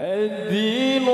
الدين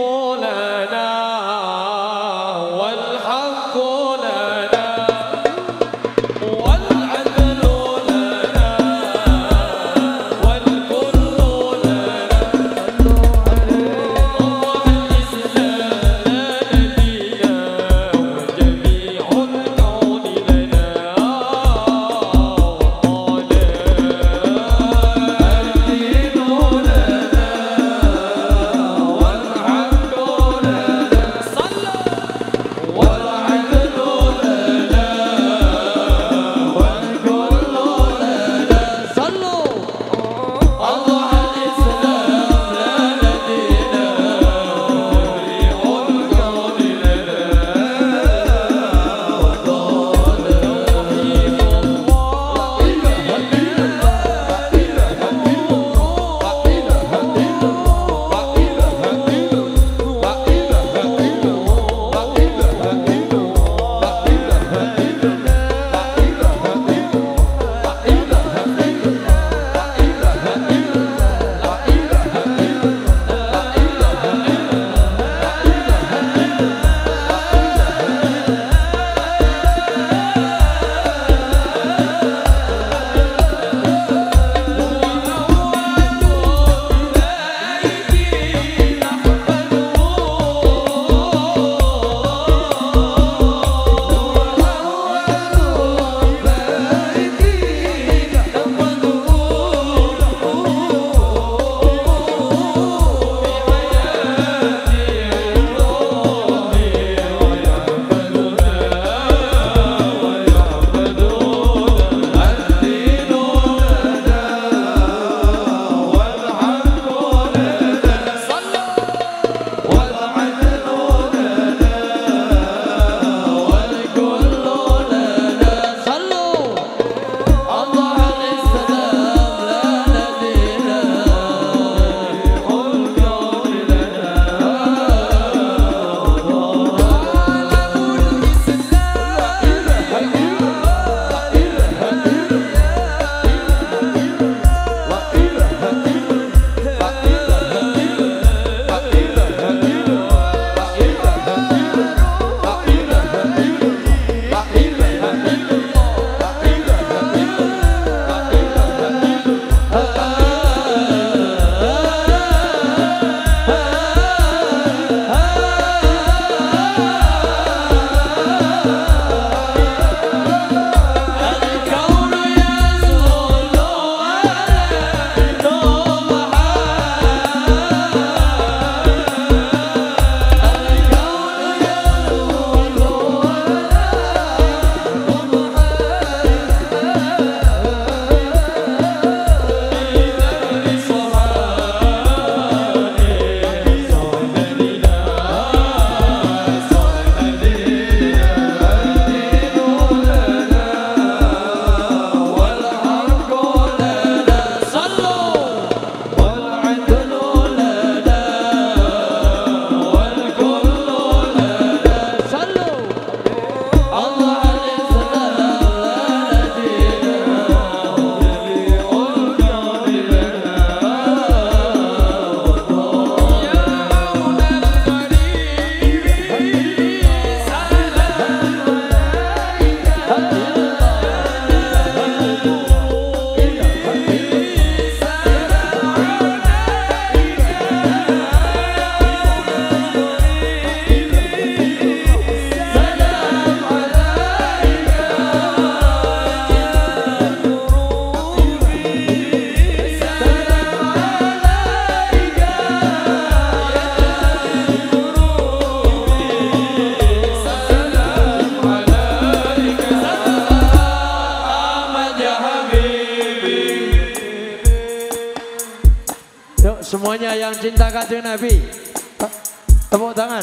Yuk semuanya yang cinta kanjeng Nabi. Te- Tepuk tangan.